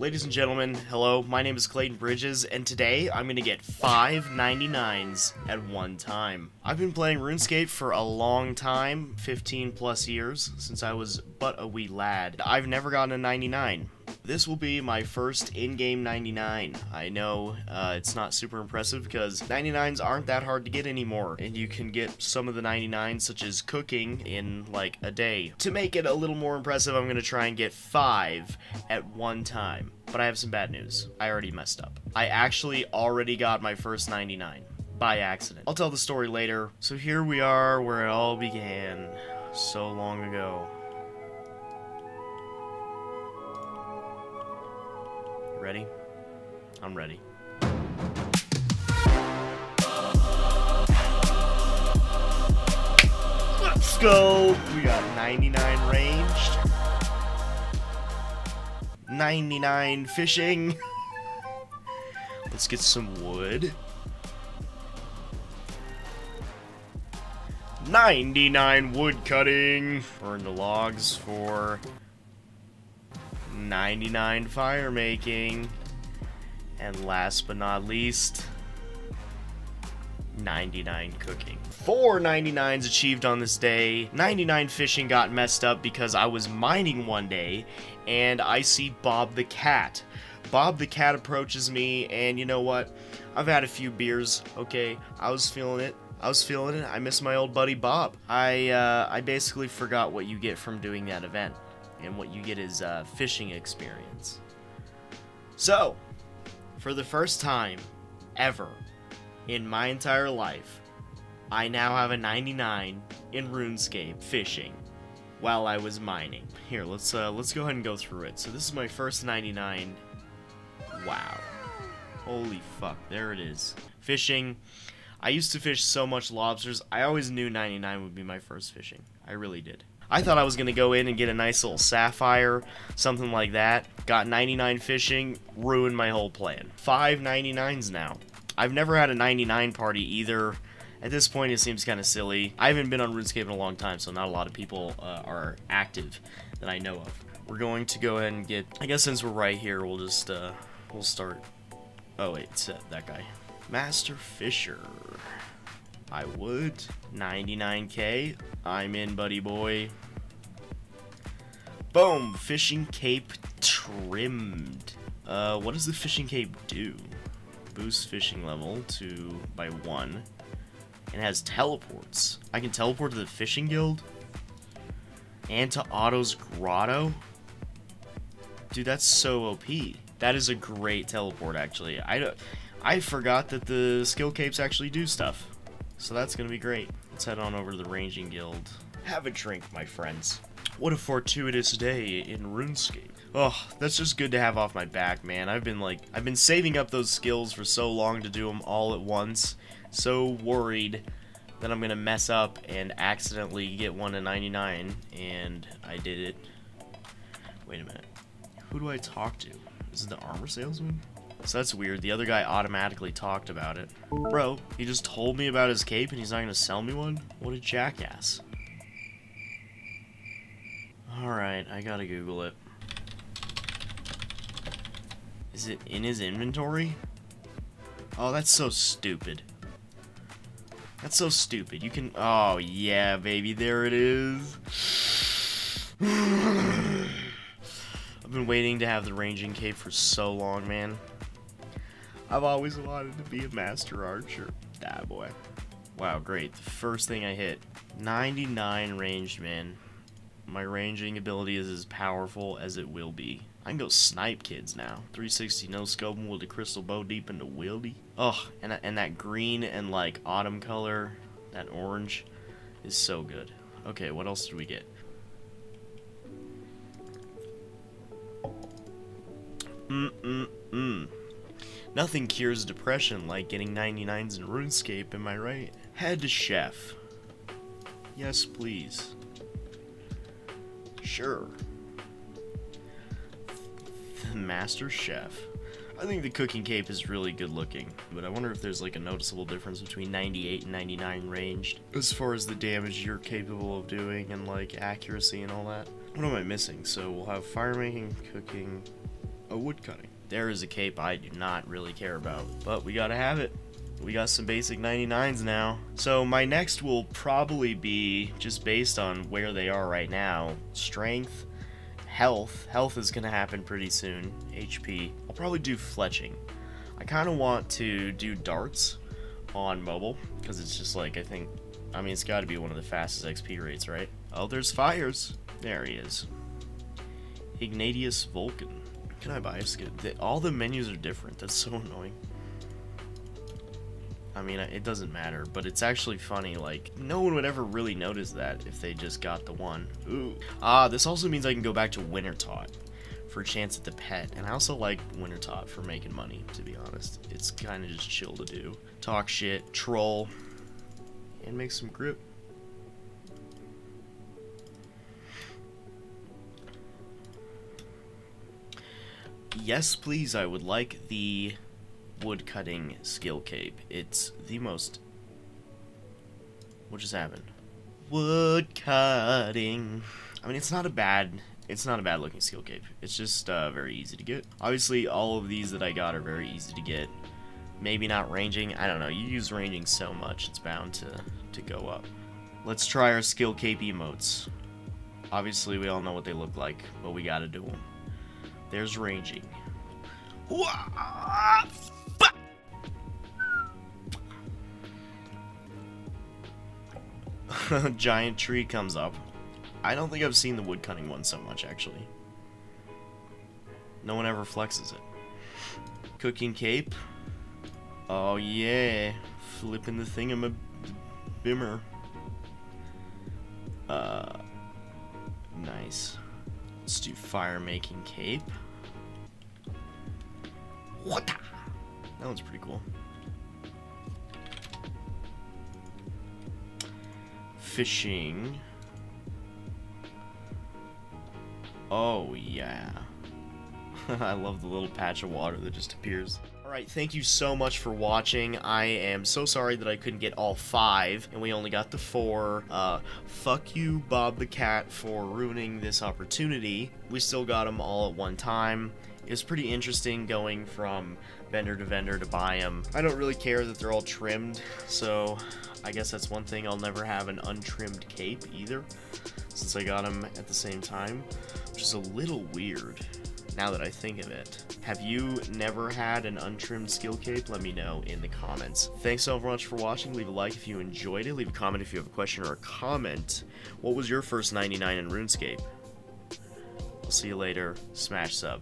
Ladies and gentlemen, hello, my name is Clayton Bridges, and today I'm gonna get five 99s at one time. I've been playing RuneScape for a long time, 15 plus years, since I was but a wee lad. I've never gotten a 99. This will be my first in-game 99. I know uh, it's not super impressive because 99s aren't that hard to get anymore, and you can get some of the 99s, such as cooking, in like a day. To make it a little more impressive, I'm gonna try and get five at one time. But I have some bad news. I already messed up. I actually already got my first 99 by accident. I'll tell the story later. So here we are where it all began so long ago. Ready? I'm ready. Let's go! We got 99 ranged. 99 fishing. Let's get some wood. 99 wood cutting. Burn the logs for 99 fire making. And last but not least, 99 cooking. Four 99s achieved on this day. 99 fishing got messed up because I was mining one day and I see Bob the Cat. Bob the Cat approaches me and you know what? I've had a few beers, okay? I was feeling it. I was feeling it. I miss my old buddy Bob. I uh, I basically forgot what you get from doing that event, and what you get is uh, fishing experience. So, for the first time ever in my entire life, I now have a 99 in RuneScape fishing while I was mining. Here, let's uh, let's go ahead and go through it. So this is my first 99. Wow. Holy fuck, there it is. Fishing. I used to fish so much lobsters, I always knew 99 would be my first fishing. I really did. I thought I was going to go in and get a nice little sapphire, something like that. Got 99 fishing, ruined my whole plan. Five 99s now. I've never had a 99 party either. At this point, it seems kind of silly. I haven't been on RuneScape in a long time, so not a lot of people uh, are active that I know of. We're going to go ahead and get... I guess since we're right here, we'll just... Uh, we'll start... Oh, wait, it's uh, that guy. Master Fisher. I would. 99k. I'm in, buddy boy. Boom! Fishing cape trimmed. Uh, what does the fishing cape do? Boost fishing level to by one. And has teleports. I can teleport to the fishing guild. And to Otto's grotto. Dude, that's so OP. That is a great teleport, actually. I, I forgot that the skill capes actually do stuff. So that's going to be great. Let's head on over to the ranging guild. Have a drink, my friends. What a fortuitous day in RuneScape. Oh, that's just good to have off my back, man. I've been like, I've been saving up those skills for so long to do them all at once. So worried that I'm gonna mess up and accidentally get one to 99, and I did it. Wait a minute. Who do I talk to? Is it the armor salesman? So that's weird. The other guy automatically talked about it. Bro, he just told me about his cape and he's not gonna sell me one? What a jackass. Alright, I gotta Google it. Is it in his inventory? Oh, that's so stupid. That's so stupid. You can... Oh, yeah, baby. There it is. I've been waiting to have the ranging cape for so long, man. I've always wanted to be a master archer. Ah, boy. Wow, great. The first thing I hit. 99 ranged, man. My ranging ability is as powerful as it will be. I can go snipe kids now. 360 no scoping with the crystal bow deep into wildy. Oh, and, and that green and like autumn color, that orange, is so good. Okay, what else did we get? Mm-mm-mm. Nothing cures depression like getting 99s in RuneScape, am I right? Head to chef. Yes, please. Sure. The Master Chef. I think the cooking cape is really good looking, but I wonder if there's like a noticeable difference between 98 and 99 ranged as far as the damage you're capable of doing and like accuracy and all that. What am I missing? So we'll have fire making, cooking, oh, a woodcutting. There is a cape I do not really care about, but we gotta have it. We got some basic 99s now. So my next will probably be, just based on where they are right now, strength, health. Health is gonna happen pretty soon. HP. I'll probably do fletching. I kind of want to do darts on mobile, because it's just like, I think, I mean, it's got to be one of the fastest XP rates, right? Oh, there's fires. There he is. Ignatius Vulcan. Can I buy a skin? All the menus are different. That's so annoying. I mean, it doesn't matter, but it's actually funny. Like, no one would ever really notice that if they just got the one. Ooh. Ah, this also means I can go back to Wintertodt for a chance at the pet. And I also like Wintertodt for making money, to be honest. It's kind of just chill to do. Talk shit, troll, and make some grip. Yes, please, I would like the woodcutting skill cape. It's the most... What just happened? Woodcutting. I mean, it's not a bad... It's not a bad looking skill cape. It's just uh, very easy to get. Obviously, all of these that I got are very easy to get. Maybe not ranging. I don't know. You use ranging so much, it's bound to, to go up. Let's try our skill cape emotes. Obviously, we all know what they look like, but we gotta do them. There's ranging. Giant tree comes up. I don't think I've seen the woodcutting one so much, actually. No one ever flexes it. Cooking cape. Oh yeah, flipping the thing I'm a bimmer. Uh, nice. Let's do fire making cape. What? That one's pretty cool. Fishing. Oh, yeah. I love the little patch of water that just appears. Alright, thank you so much for watching. I am so sorry that I couldn't get all five, and we only got the four. Uh, fuck you, Bob the Cat, for ruining this opportunity. We still got them all at one time. It was pretty interesting going from vendor to vendor to buy them. I don't really care that they're all trimmed, so I guess that's one thing. I'll never have an untrimmed cape either, since I got them at the same time, which is a little weird now that I think of it. Have you never had an untrimmed skill cape? Let me know in the comments. Thanks so much for watching. Leave a like if you enjoyed it. Leave a comment if you have a question or a comment. What was your first 99 in RuneScape? I'll see you later. Smash sub.